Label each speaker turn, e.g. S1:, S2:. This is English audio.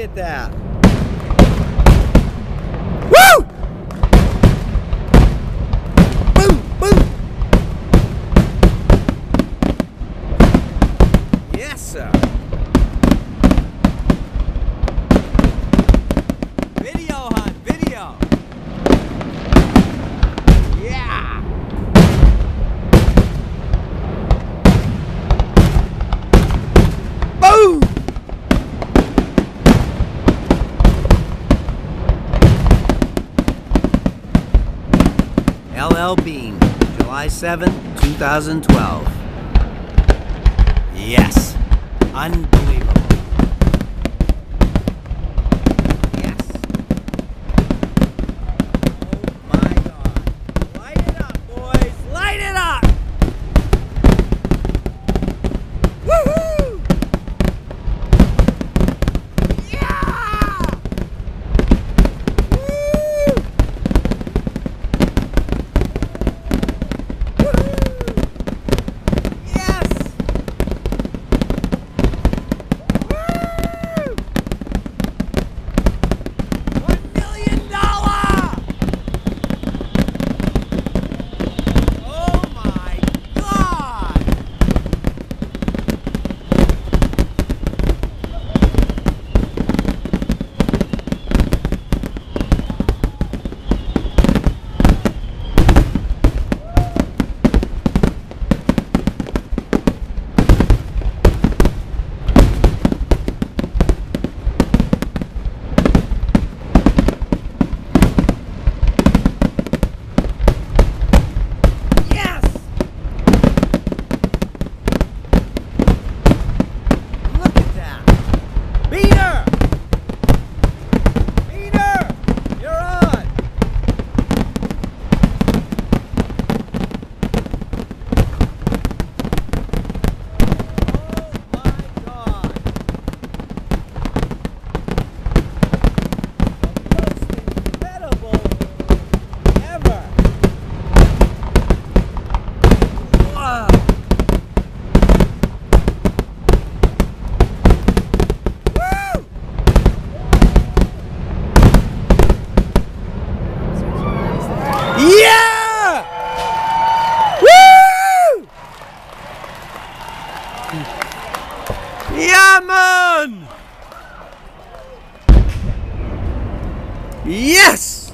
S1: Look at that. LL Bean, July 7, 2012. Yes. Unbelievable. Ja, man! Yes!